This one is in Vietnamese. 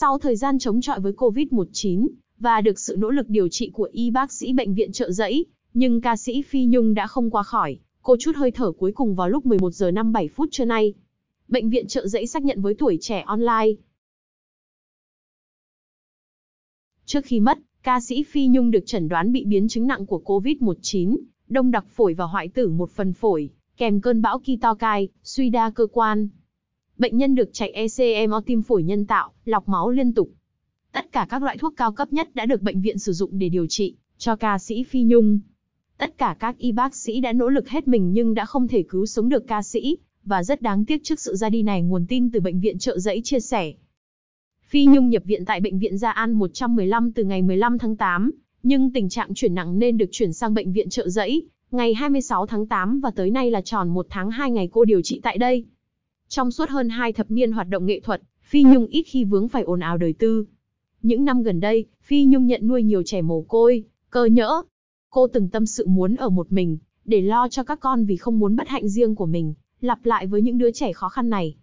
Sau thời gian chống chọi với Covid-19, và được sự nỗ lực điều trị của y bác sĩ bệnh viện trợ giấy, nhưng ca sĩ Phi Nhung đã không qua khỏi, cô chút hơi thở cuối cùng vào lúc 11 giờ 57 phút trưa nay. Bệnh viện trợ giấy xác nhận với tuổi trẻ online. Trước khi mất, ca sĩ Phi Nhung được chẩn đoán bị biến chứng nặng của Covid-19, đông đặc phổi và hoại tử một phần phổi, kèm cơn bão Kitokai, suy đa cơ quan. Bệnh nhân được chạy ECMO tim phổi nhân tạo, lọc máu liên tục. Tất cả các loại thuốc cao cấp nhất đã được bệnh viện sử dụng để điều trị cho ca sĩ Phi Nhung. Tất cả các y bác sĩ đã nỗ lực hết mình nhưng đã không thể cứu sống được ca sĩ, và rất đáng tiếc trước sự ra đi này nguồn tin từ bệnh viện trợ giấy chia sẻ. Phi Nhung nhập viện tại bệnh viện Gia An 115 từ ngày 15 tháng 8, nhưng tình trạng chuyển nặng nên được chuyển sang bệnh viện trợ giấy, ngày 26 tháng 8 và tới nay là tròn một tháng 2 ngày cô điều trị tại đây. Trong suốt hơn hai thập niên hoạt động nghệ thuật, Phi Nhung ít khi vướng phải ồn ào đời tư. Những năm gần đây, Phi Nhung nhận nuôi nhiều trẻ mồ côi, cơ nhỡ. Cô từng tâm sự muốn ở một mình, để lo cho các con vì không muốn bất hạnh riêng của mình, lặp lại với những đứa trẻ khó khăn này.